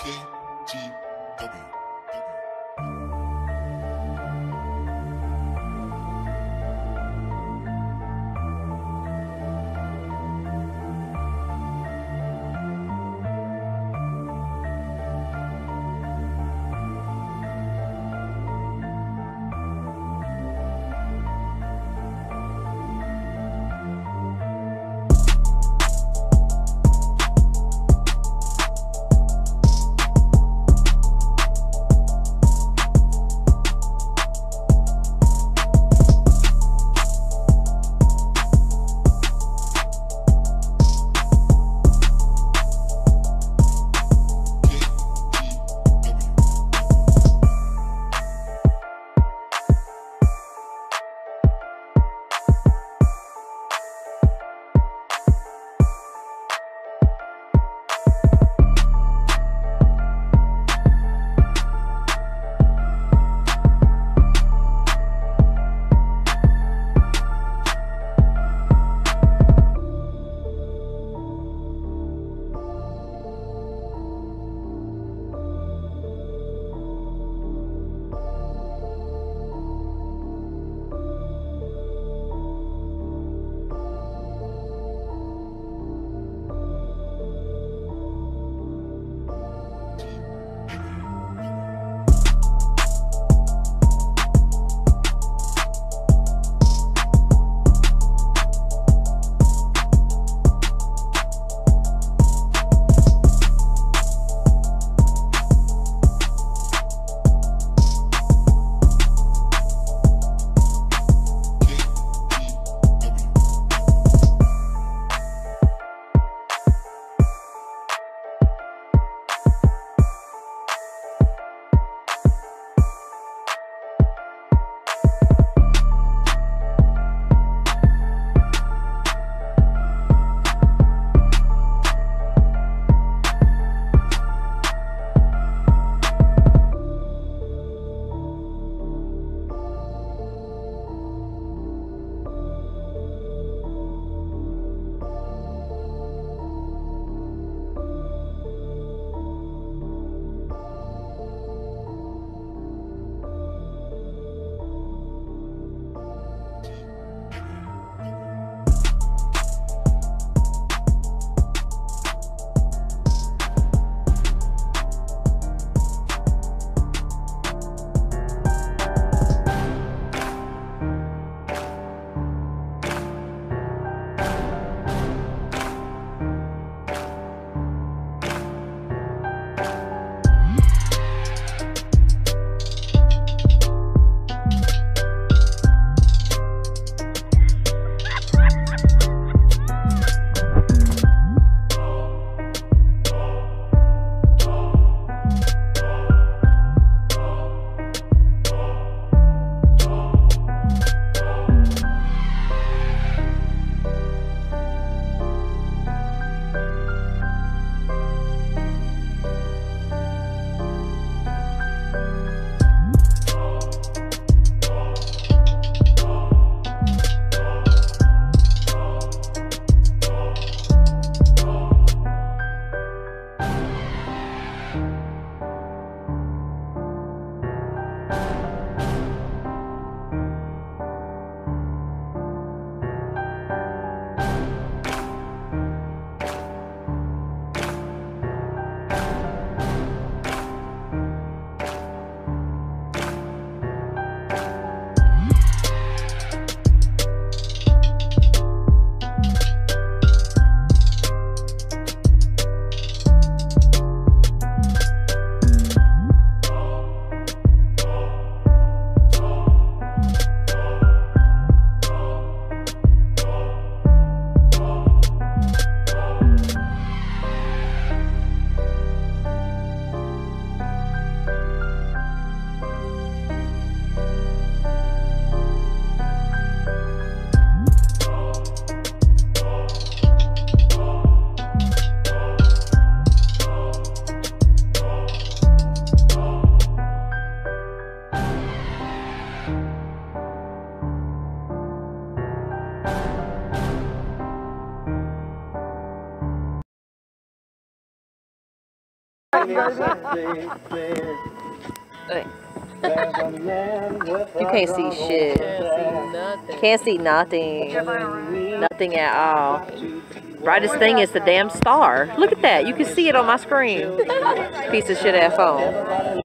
KTW. You can't see shit. Can't see nothing. Nothing at all. Brightest thing is the damn star. Look at that. You can see it on my screen. Piece of shit at phone.